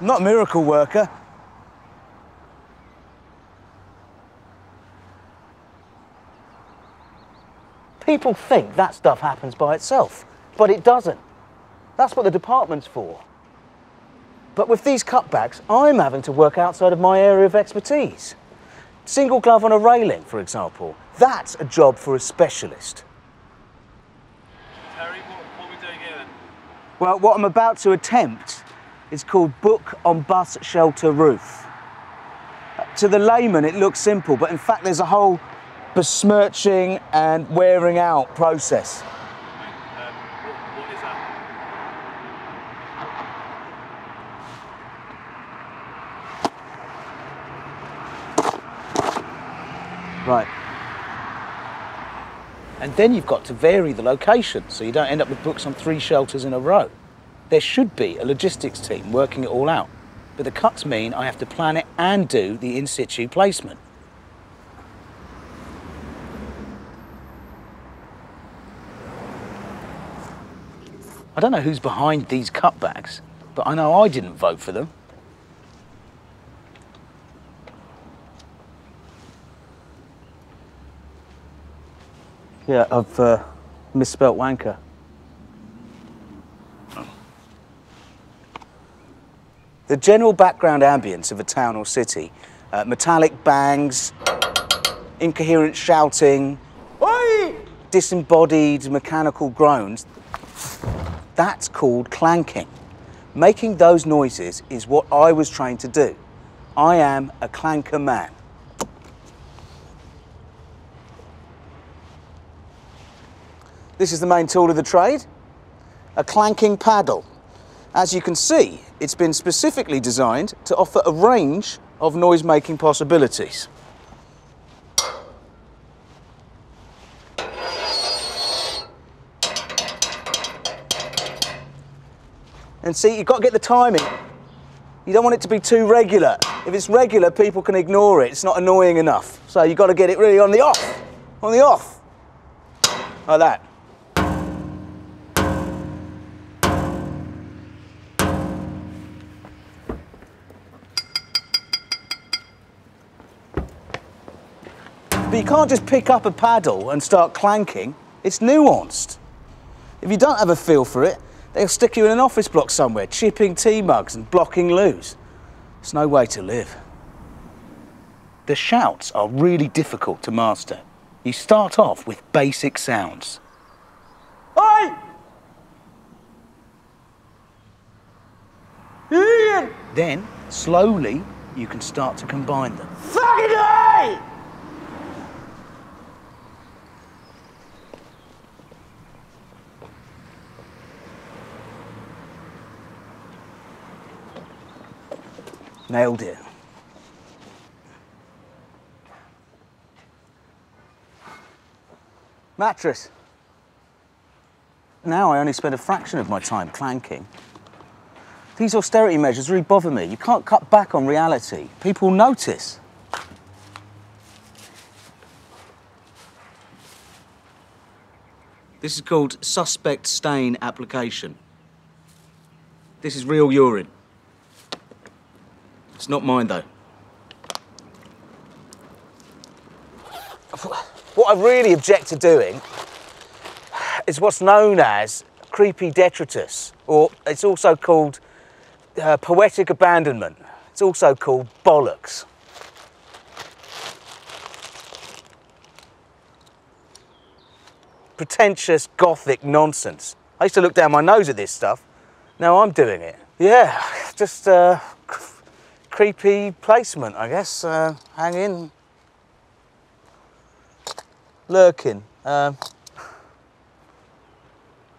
Not a miracle worker. People think that stuff happens by itself, but it doesn't. That's what the department's for. But with these cutbacks, I'm having to work outside of my area of expertise. Single glove on a railing, for example. That's a job for a specialist. Terry, what, what are we doing here then? Well, what I'm about to attempt is called book on bus shelter roof. To the layman, it looks simple, but in fact, there's a whole besmirching and wearing out process. Right. And then you've got to vary the location so you don't end up with books on three shelters in a row. There should be a logistics team working it all out, but the cuts mean I have to plan it and do the in situ placement. I don't know who's behind these cutbacks, but I know I didn't vote for them. Yeah, I've uh, misspelt wanker. The general background ambience of a town or city uh, metallic bangs, incoherent shouting, Oi! disembodied mechanical groans that's called clanking. Making those noises is what I was trained to do. I am a clanker man. This is the main tool of the trade, a clanking paddle. As you can see, it's been specifically designed to offer a range of noise-making possibilities. And see, you've got to get the timing. You don't want it to be too regular. If it's regular, people can ignore it. It's not annoying enough. So you've got to get it really on the off. On the off. Like that. But you can't just pick up a paddle and start clanking. It's nuanced. If you don't have a feel for it, they'll stick you in an office block somewhere, chipping tea mugs and blocking loos. It's no way to live. The shouts are really difficult to master. You start off with basic sounds. Oi! Ian! Then, slowly, you can start to combine them. Fucking oi! Nailed it. Mattress. Now I only spend a fraction of my time clanking. These austerity measures really bother me. You can't cut back on reality. People notice. This is called suspect stain application. This is real urine. It's not mine, though. What I really object to doing is what's known as creepy detritus, or it's also called uh, poetic abandonment. It's also called bollocks. Pretentious gothic nonsense. I used to look down my nose at this stuff. Now I'm doing it. Yeah, just uh, creepy placement, I guess. Uh, hanging, lurking. Um,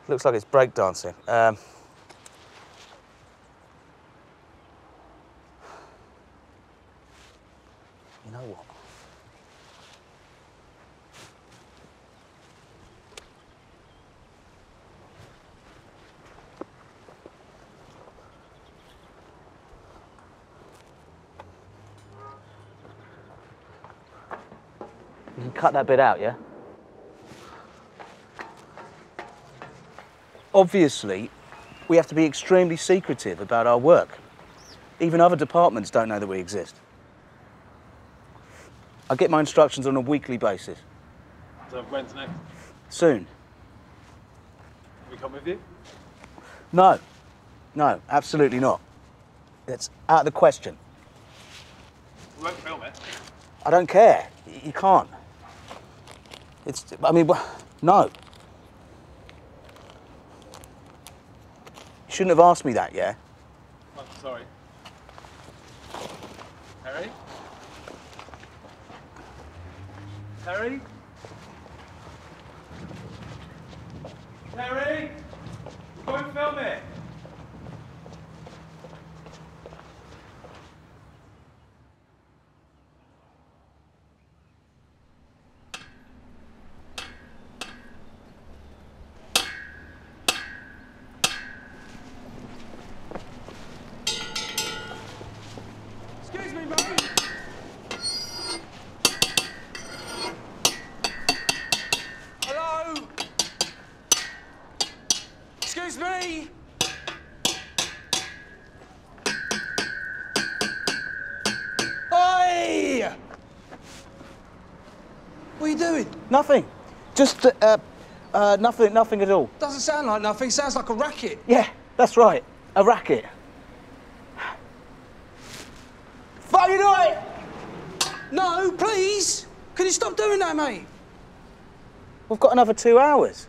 looks like it's breakdancing. Um, you know what? You can cut that bit out, yeah? Obviously, we have to be extremely secretive about our work. Even other departments don't know that we exist. I get my instructions on a weekly basis. So when's next? Soon. We come with you? No. No, absolutely not. It's out of the question. We won't film it. I don't care. You can't. It's, I mean, no. You shouldn't have asked me that, yeah? I'm sorry. Harry? Harry? Harry? Go and film it! Excuse me, mate. Hello? Excuse me? Oi! What are you doing? Nothing. Just, uh, uh, nothing, nothing at all. Doesn't sound like nothing, sounds like a racket. Yeah, that's right. A racket. Fucking right! No, please! Can you stop doing that, mate? We've got another two hours.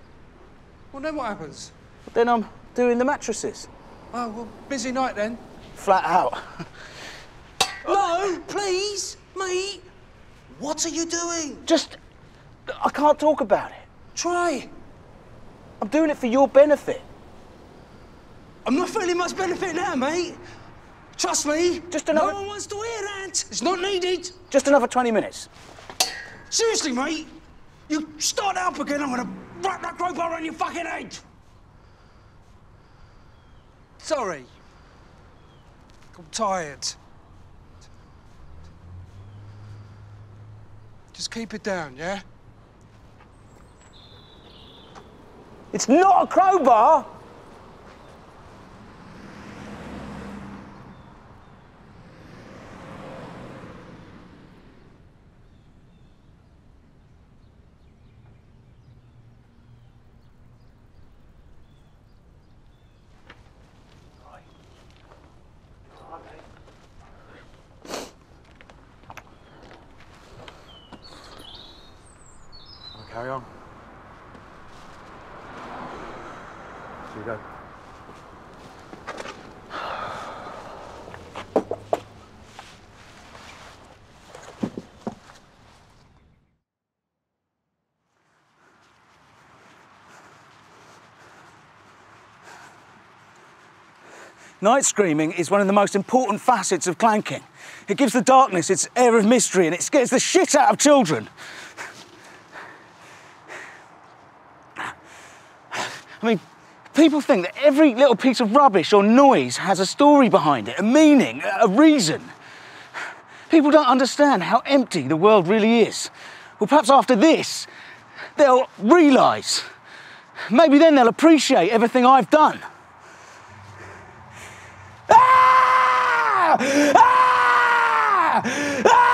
Well, then what happens? Then I'm doing the mattresses. Oh, well, busy night then. Flat out. No, please, mate. What are you doing? Just, I can't talk about it. Try. I'm doing it for your benefit. I'm not feeling much benefit now, mate. Trust me. Just another- No one wants to hear that. It's not needed. Just another 20 minutes. Seriously, mate. You start up again, I'm gonna wrap that rope around your fucking head. Sorry. I'm tired. Just keep it down, yeah? It's not a crowbar! We go. Night screaming is one of the most important facets of clanking. It gives the darkness its air of mystery and it scares the shit out of children. I mean, people think that every little piece of rubbish or noise has a story behind it, a meaning, a reason. People don't understand how empty the world really is. Well, perhaps after this, they'll realise. Maybe then they'll appreciate everything I've done. Ah! Ah! Ah!